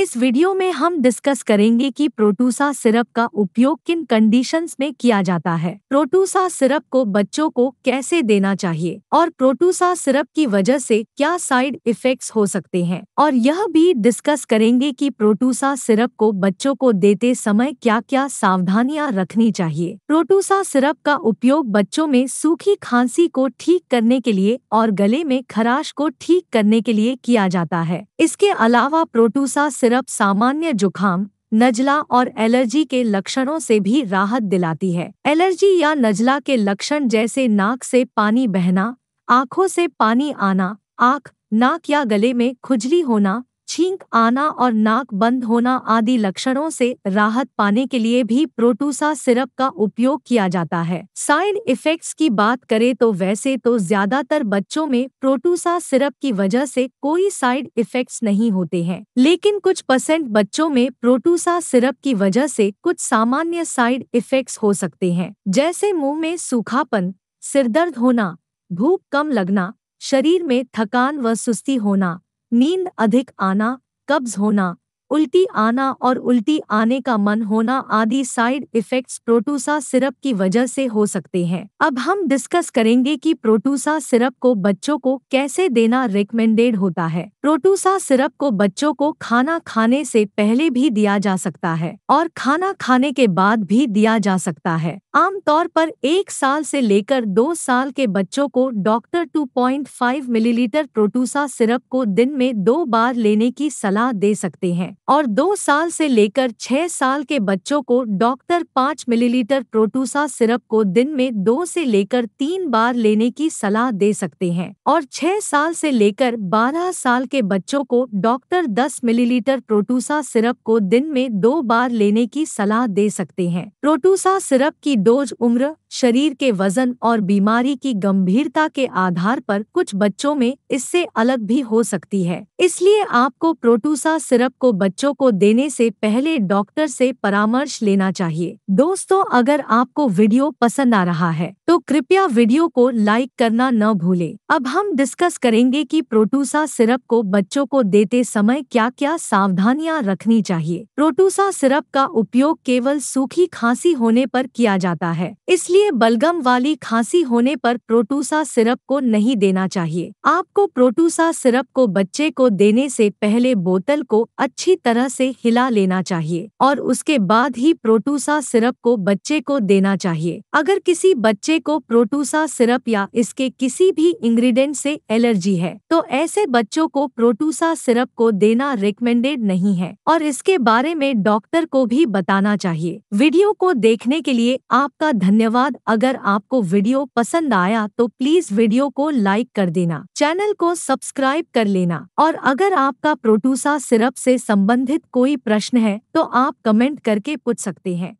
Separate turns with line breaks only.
इस वीडियो में हम डिस्कस करेंगे कि प्रोटूसा सिरप का उपयोग किन कंडीशंस में किया जाता है। प्रोटूसा सिरप को बच्चों को कैसे देना चाहिए और प्रोटूसा सिरप की वजह से क्या साइड इफेक्ट्स हो सकते हैं। और यह भी डिस्कस करेंगे कि प्रोटूसा सिरप को बच्चों को देते समय क्या क्या सावधानियाँ रखनी चाहिए। प्रोटूसा सिरप का उपयोग बच्चों में सूखी खांसी को ठीक करने के लिए और गले में खराश को ठीक करने के लिए किया जाता है। इसके अलावा प्रोटूसा सिरप सामान्य जुखाम नजला और एलर्जी के लक्षणों से भी राहत दिलाती है। एलर्जी या नजला के लक्षण जैसे नाक से पानी बहना, आँखों से पानी आना, आँख, नाक या गले में खुजली होना छींक आना और नाक बंद होना आदि लक्षणों से राहत पाने के लिए भी प्रोटूसा सिरप का उपयोग किया जाता है। साइड इफेक्ट्स की बात करें तो वैसे तो ज़्यादातर बच्चों में प्रोटूसा सिरप की वजह से कोई साइड इफेक्ट्स नहीं होते हैं, लेकिन कुछ परसेंट बच्चों में प्रोटूसा सिरप की वजह से कुछ सामान्य साइड इफेक्ट्स हो सकते हैं, जैसे मुँह में सूखापन, सिरदर्द होना, भूख कम लगना, शरीर में थकान व सुस्ती होना नींद अधिक आना कब्ज होना। उल्टी आना और उल्टी आने का मन होना आदि साइड इफेक्ट्स प्रोटूसा सिरप की वजह से हो सकते हैं। अब हम डिस्कस करेंगे कि प्रोटूसा सिरप को बच्चों को कैसे देना रिकमेंडेड होता है। प्रोटूसा सिरप को बच्चों को खाना खाने से पहले भी दिया जा सकता है और खाना खाने के बाद भी दिया जा सकता है। आमतौर पर एक साल से लेकर दो साल के बच्चों को डॉक्टर 2.5 मिलीलीटर प्रोटूसा सिरप को दिन में दो बार लेने की सलाह दे सकते हैं। और दो साल से लेकर छह साल के बच्चों को डॉक्टर पाँच मिलीलीटर प्रोटूसा सिरप को दिन में दो से लेकर तीन बार लेने की सलाह दे सकते हैं और छह साल से लेकर बारह साल के बच्चों को डॉक्टर दस मिलीलीटर प्रोटूसा सिरप को दिन में दो बार लेने की सलाह दे सकते हैं। प्रोटूसा सिरप की डोज उम्र शरीर के वज़न और बीमारी की गंभीरता के आधार पर कुछ बच्चों में इससे अलग भी हो सकती है। इसलिए आपको प्रोटूसा सिरप को बच्चों को देने से पहले डॉक्टर से परामर्श लेना चाहिए। दोस्तों, अगर आपको वीडियो पसंद आ रहा है तो कृपया वीडियो को लाइक करना न भूले। अब हम डिस्कस करेंगे कि प्रोटूसा सिरप को बच्चों को देते समय क्या क्या सावधानियाँ रखनी चाहिए। प्रोटूसा सिरप का उपयोग केवल सूखी खांसी होने पर किया जाता है, इसलिए बलगम वाली खांसी होने पर प्रोटूसा सिरप को नहीं देना चाहिए। आपको प्रोटूसा सिरप को बच्चे को देने से पहले बोतल को अच्छी तरह से हिला लेना चाहिए और उसके बाद ही प्रोटूसा सिरप को बच्चे को देना चाहिए। अगर किसी बच्चे को प्रोटूसा सिरप या इसके किसी भी इंग्रेडिएंट से एलर्जी है तो ऐसे बच्चों को प्रोटूसा सिरप को देना रिकमेंडेड नहीं है और इसके बारे में डॉक्टर को भी बताना चाहिए। वीडियो को देखने के लिए आपका धन्यवाद। अगर आपको वीडियो पसंद आया तो प्लीज़ वीडियो को लाइक कर देना, चैनल को सब्सक्राइब कर लेना और अगर आपका प्रोटूसा सिरप से संबंधित कोई प्रश्न है तो आप कमेंट करके पूछ सकते हैं।